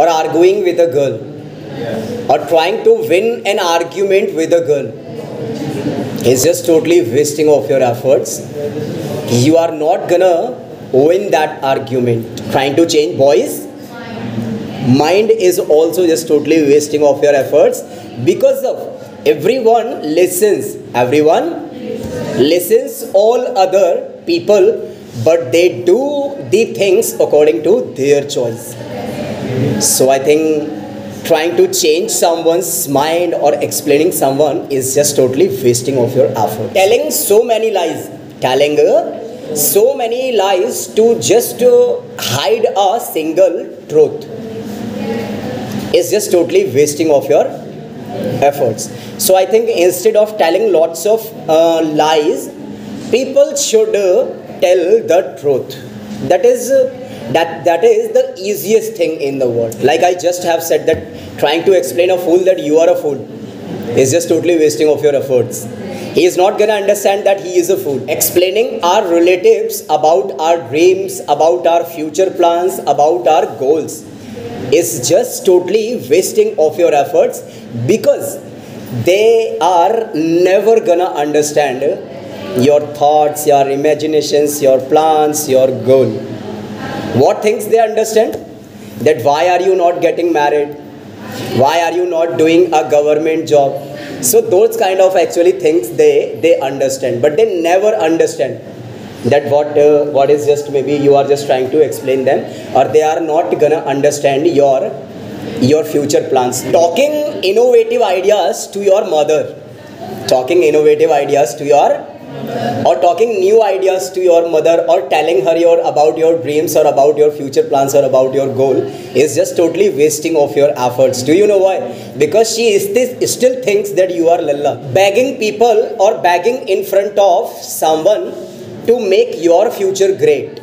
or arguing with a girl. Or trying to win an argument with a girl. Is just totally wasting of your efforts. You are not gonna win that argument. Trying to change boys? Mind is also just totally wasting of your efforts because of everyone listens. Everyone listens all other people but they do the things according to their choice so i think trying to change someone's mind or explaining someone is just totally wasting of your effort. Telling so many lies. Telling uh, so many lies to just uh, hide a single truth is just totally wasting of your efforts. So i think instead of telling lots of uh, lies people should uh, tell the truth. That is that that is the easiest thing in the world. Like i just have said that trying to explain a fool that you are a fool is just totally wasting of your efforts. He is not going to understand that he is a fool. Explaining our relatives about our dreams about our future plans about our goals is just totally wasting of your efforts because they are never gonna understand your thoughts your imaginations your plans your goal what things they understand? That why are you not getting married? Why are you not doing a government job? So those kind of actually things they they understand but they never understand that what uh, what is just maybe you are just trying to explain them or they are not gonna understand your your future plans. Talking innovative ideas to your mother. Talking innovative ideas to your or talking new ideas to your mother or telling her your about your dreams or about your future plans or about your goal is just totally wasting of your efforts. Do you know why? Because she is this still thinks that you are lalla. Begging people or begging in front of someone to make your future great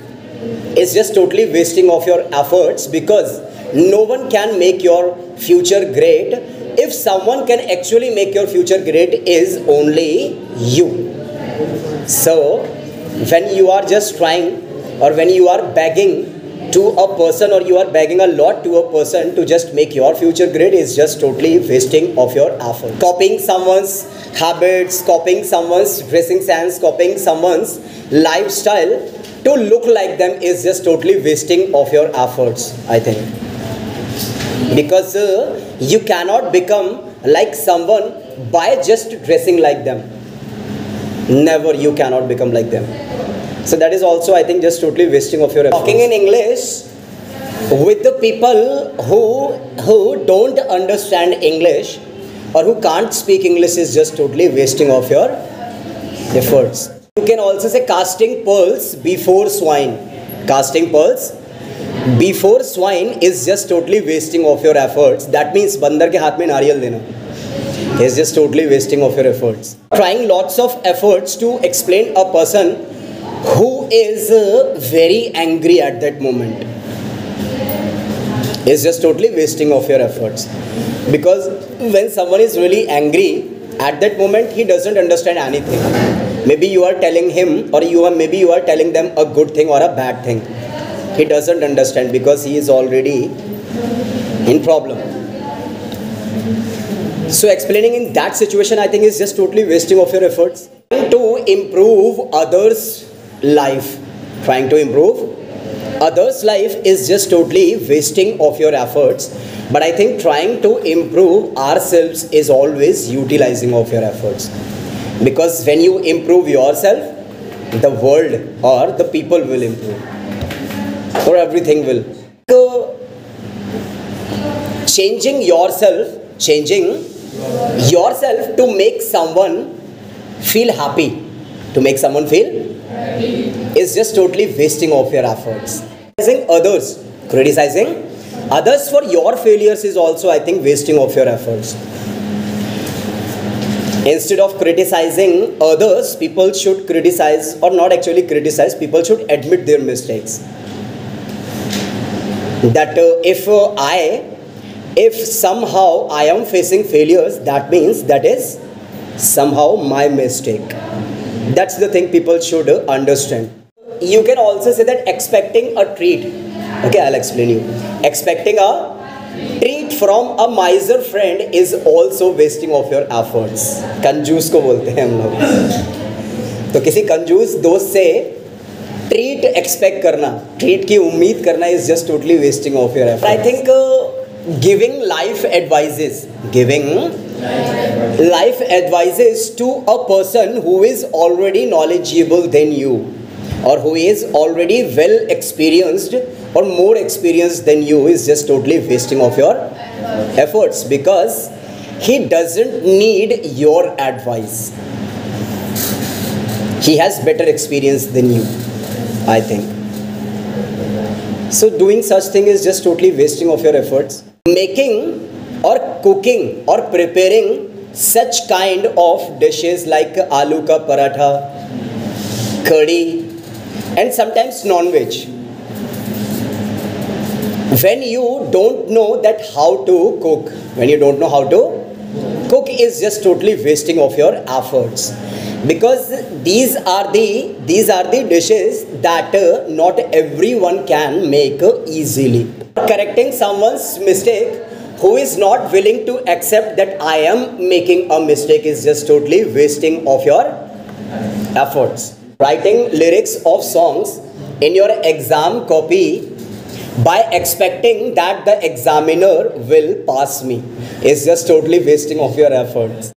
is just totally wasting of your efforts because no one can make your future great if someone can actually make your future great is only you so when you are just trying or when you are begging to a person or you are begging a lot to a person to just make your future great is just totally wasting of your effort. Copying someone's habits copying someone's dressing sense copying someone's lifestyle to look like them is just totally wasting of your efforts i think. Because uh, you cannot become like someone by just dressing like them never you cannot become like them so that is also i think just totally wasting of your efforts. talking in english with the people who who don't understand english or who can't speak english is just totally wasting of your efforts you can also say casting pearls before swine casting pearls before swine is just totally wasting of your efforts that means बंदर के हाथ में नारियल देना is just totally wasting of your efforts. Trying lots of efforts to explain a person who is uh, very angry at that moment. Is just totally wasting of your efforts. Because when someone is really angry at that moment he doesn't understand anything. Maybe you are telling him or you are maybe you are telling them a good thing or a bad thing. He doesn't understand because he is already in problem so explaining in that situation i think is just totally wasting of your efforts. Trying to improve others life. Trying to improve others life is just totally wasting of your efforts. But i think trying to improve ourselves is always utilizing of your efforts. Because when you improve yourself the world or the people will improve. Or everything will. So changing yourself changing yourself to make someone feel happy. To make someone feel is just totally wasting of your efforts. Criticizing others. Criticizing others for your failures is also i think wasting of your efforts. Instead of criticizing others people should criticize or not actually criticize people should admit their mistakes. That uh, if uh, i if somehow i am facing failures that means that is somehow my mistake that's the thing people should uh, understand you can also say that expecting a treat okay i'll explain you expecting a treat from a miser friend is also wasting of your efforts कंजूस को बोलते हैं हम लोग तो किसी कंजूस दोस्त से ट्रीट एक्सपेक्ट करना ट्रीट की उम्मीद करना is just totally wasting of your effort I think giving life advices. Giving life advices to a person who is already knowledgeable than you or who is already well experienced or more experienced than you is just totally wasting of your efforts because he doesn't need your advice. He has better experience than you i think. So doing such thing is just totally wasting of your efforts making or cooking or preparing such kind of dishes like aloo ka paratha curry and sometimes non-veg. When you don't know that how to cook when you don't know how to cook is just totally wasting of your efforts because these are the these are the dishes that uh, not everyone can make uh, easily. Correcting someone's mistake who is not willing to accept that i am making a mistake is just totally wasting of your efforts. Writing lyrics of songs in your exam copy by expecting that the examiner will pass me is just totally wasting of your efforts